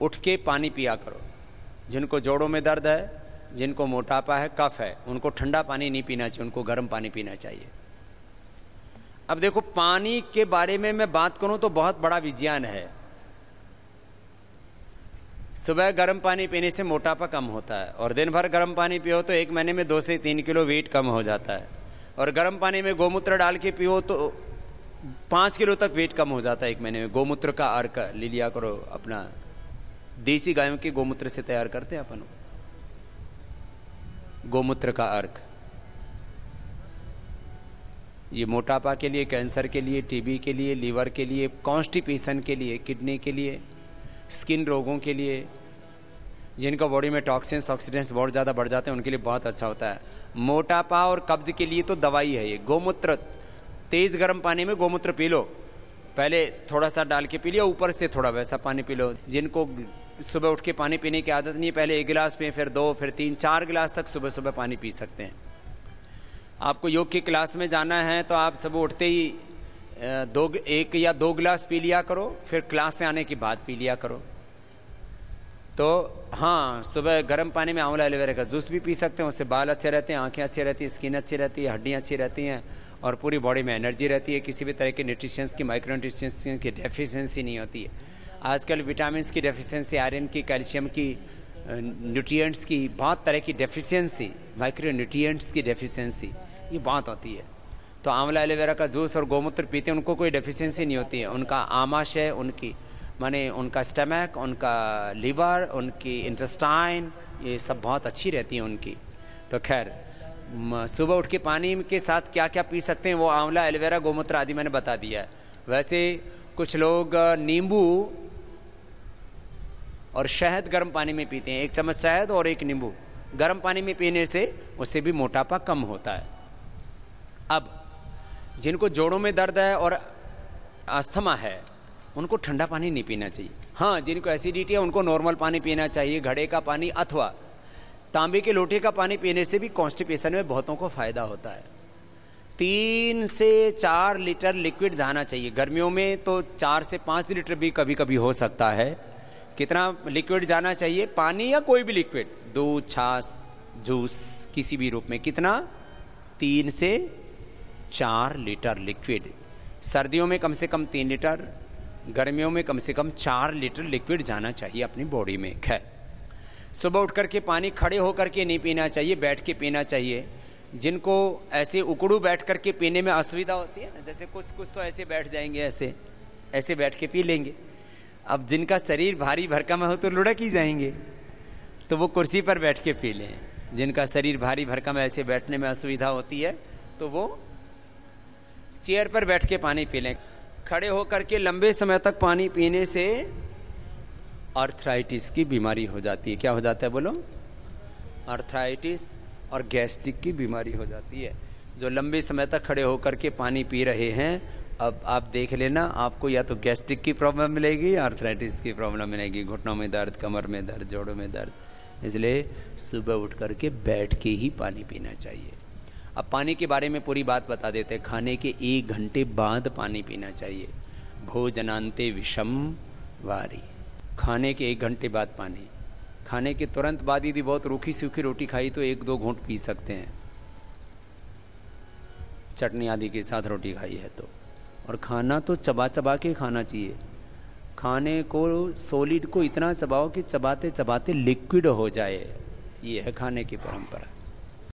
उठ के पानी पिया करो। जिनको जोड़ों में दर्द है, जिनको मोटापा है, कफ है, उनको ठंडा पानी नहीं पीना चाहिए, उनको गर्म पानी पीना चाहिए। अब देखो, पानी के बारे में मैं बात करूँ तो बहुत बड़ा विज्ञान है। सुबह गर्म पानी पीने से मोटापा कम होता है, और दिन भर गर्म पानी पियो तो एक महीने में दो से तीन किलो वेट कम हो जाता है। और गर्म पानी में गोमूत्र डाल के पियो तो पाँच किलो तक वेट कम हो जाता है एक महीने में। गोमूत्र का अर्क ले लिया करो अपना। देसी गायों के गोमूत्र से तैयार करते हैं अपन गोमूत्र का अर्क। ये मोटापा के लिए, कैंसर के लिए, टीबी के लिए, लीवर के लिए, कॉन्स्टिपेशन के लिए, किडनी के लिए, स्किन रोगों के लिए, जिनका बॉडी में टॉक्सिन्स ऑक्सीडेंट्स बहुत ज़्यादा बढ़ जाते हैं, उनके लिए बहुत अच्छा होता है। मोटापा और कब्ज के लिए तो दवाई है ये, गोमूत्र। तेज गर्म पानी में गोमूत्र पी लो। पहले थोड़ा सा डाल के पी लिया, ऊपर से थोड़ा वैसा पानी पी लो, जिनको सुबह उठ के पानी पीने की आदत नहीं है पहले एक गिलास पिए, फिर दो, फिर तीन, चार गिलास तक सुबह सुबह पानी पी सकते हैं। आपको योग की क्लास में जाना है तो आप सुबह उठते ही दो एक या दो गिलास पी लिया करो, फिर क्लास से आने के बाद पी लिया करो। तो हाँ सुबह गर्म पानी में आंवला एलोवेरा का जूस भी पी सकते हैं, उससे बाल अच्छे रहते हैं, आँखें अच्छी रहती हैं, स्किन अच्छी रहती है, हड्डियाँ अच्छी रहती हैं, और पूरी बॉडी में एनर्जी रहती है, किसी भी तरह के न्यूट्रिशंस की, माइक्रो न्यूट्रिशंस की, डेफिशिएंसी नहीं होती है। आजकल विटामिन की डेफिशिएंसी आयरन की, कैल्शियम की न्यूट्रिएंट्स की, बहुत तरह की डेफिशिएंसी माइक्रो न्यूट्रिएंट्स की डेफिशिएंसी ये बहुत होती है। तो आंवला एलोवेरा का जूस और गोमूत्र पीते हैं, उनको कोई डेफिशिएंसी नहीं होती है। उनका आमाशय उनकी, माने उनका स्टमक उनका लीवर उनकी इंटेस्टाइन ये सब बहुत अच्छी रहती है उनकी। तो खैर सुबह उठ के पानी के साथ क्या क्या पी सकते हैं, वो आंवला, एलोवेरा, गोमूत्र आदि मैंने बता दिया है। वैसे कुछ लोग नींबू और शहद गर्म पानी में पीते हैं। एक चम्मच शहद और एक नींबू। गर्म पानी में पीने से उससे भी मोटापा कम होता है। अब, जिनको जोड़ों में दर्द है और अस्थमा है, उनको ठंडा पानी नहीं पीना चाहिए। हाँ जिनको एसिडिटी है, उनको नॉर्मल पानी पीना चाहिए, घड़े का पानी अथवा तांबे के लोटे का पानी पीने से भी कॉन्स्टिपेशन में बहुतों को फ़ायदा होता है। तीन से चार लीटर लिक्विड जाना चाहिए। गर्मियों में तो चार से पाँच लीटर भी कभी कभी हो सकता है। कितना लिक्विड जाना चाहिए? पानी या कोई भी लिक्विड दूध, छाछ, जूस, किसी भी रूप में कितना? तीन से चार लीटर लिक्विड सर्दियों में कम से कम तीन लीटर, गर्मियों में कम से कम चार लीटर लिक्विड जाना चाहिए अपनी बॉडी में। खैर, सुबह उठ करके पानी खड़े होकर के नहीं पीना चाहिए, बैठ के पीना चाहिए। जिनको ऐसे उकड़ू बैठ करके पीने में असुविधा होती है ना, जैसे कुछ कुछ तो ऐसे बैठ जाएँगे, ऐसे ऐसे बैठ के पी लेंगे। अब जिनका शरीर भारी भरकम हो तो लुढ़क ही जाएँगे। तो वो कुर्सी पर बैठ के पी लें। जिनका शरीर भारी भरकम ऐसे बैठने में असुविधा होती है तो वो चेयर पर बैठ के पानी पी लें। खड़े होकर के लंबे समय तक पानी पीने से अर्थराइटिस की बीमारी हो जाती है। क्या हो जाता है बोलो? अर्थराइटिस और गैस्ट्रिक की बीमारी हो जाती है। जो लंबे समय तक खड़े होकर के पानी पी रहे हैं अब आप देख लेना, आपको या तो गैस्ट्रिक की प्रॉब्लम मिलेगी या अर्थराइटिस की प्रॉब्लम मिलेगी, घुटनों में दर्द, कमर में दर्द, जोड़ों में दर्द। इसलिए सुबह उठ करके बैठ के ही पानी पीना चाहिए। अब पानी के बारे में पूरी बात बता देते हैं। खाने के एक घंटे बाद पानी पीना चाहिए। भोजनांते विषम वारी। खाने के एक घंटे बाद पानी। खाने के तुरंत बाद यदि बहुत रूखी सूखी रोटी खाई तो एक दो घूंट पी सकते हैं। चटनी आदि के साथ रोटी खाई है तो। और खाना तो चबा चबा के खाना चाहिए। खाने को सॉलिड को इतना चबाओ कि चबाते चबाते लिक्विड हो जाए। ये है खाने की परंपरा।